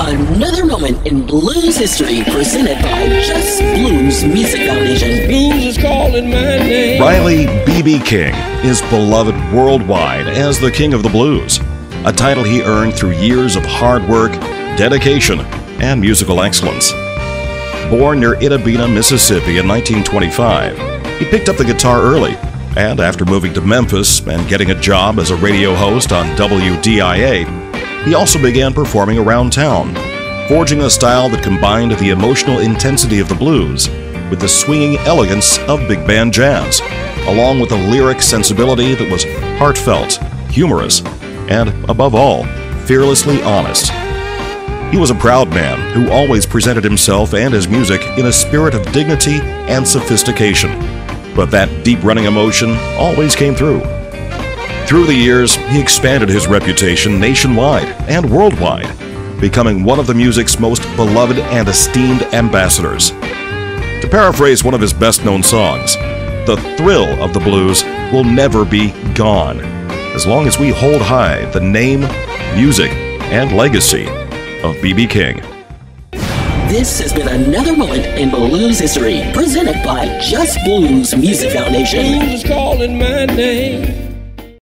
Another moment in blues history presented by Jus Blues Music Foundation. Blues is calling my name. Riley B.B. King is beloved worldwide as the King of the Blues, a title he earned through years of hard work, dedication, and musical excellence. Born near Itta Bena, Mississippi in 1925, he picked up the guitar early, and after moving to Memphis and getting a job as a radio host on WDIA, he also began performing around town, forging a style that combined the emotional intensity of the blues with the swinging elegance of big band jazz, along with a lyric sensibility that was heartfelt, humorous, and, above all, fearlessly honest. He was a proud man who always presented himself and his music in a spirit of dignity and sophistication. But that deep running emotion always came through. Through the years, he expanded his reputation nationwide and worldwide, becoming one of the music's most beloved and esteemed ambassadors. To paraphrase one of his best known songs, the thrill of the blues will never be gone as long as we hold high the name, music, and legacy of B.B. King. This has been another moment in blues history presented by Jus Blues Music Foundation. Blues is calling my name.